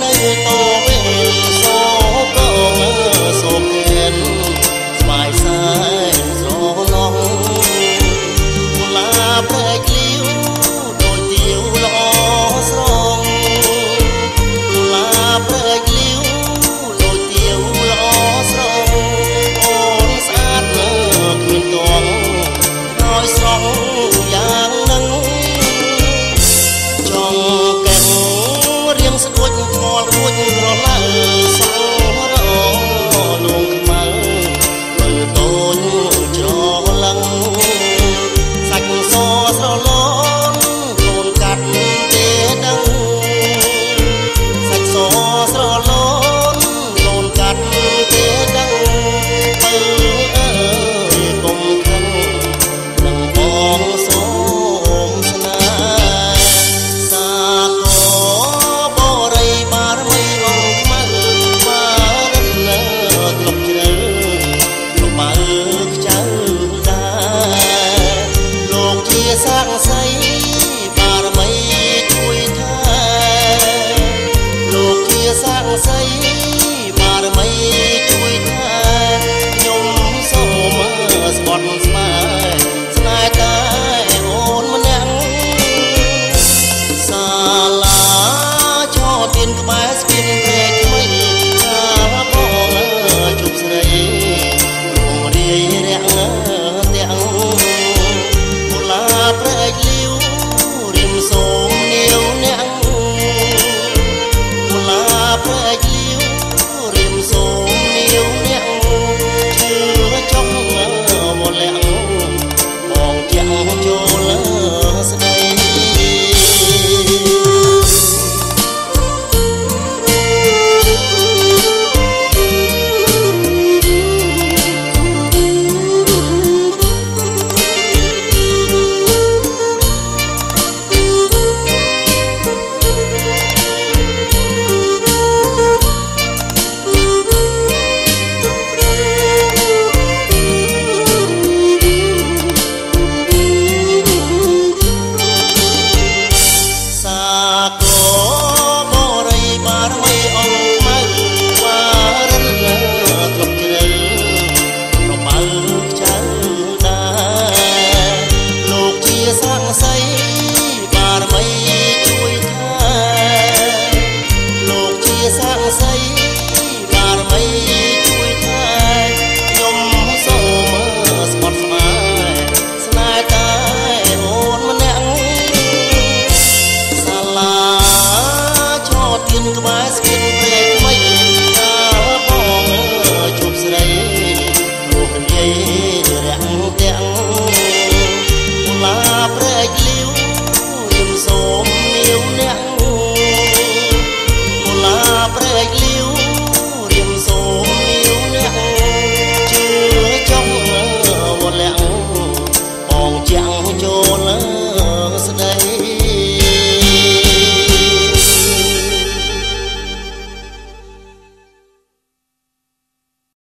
नहीं तो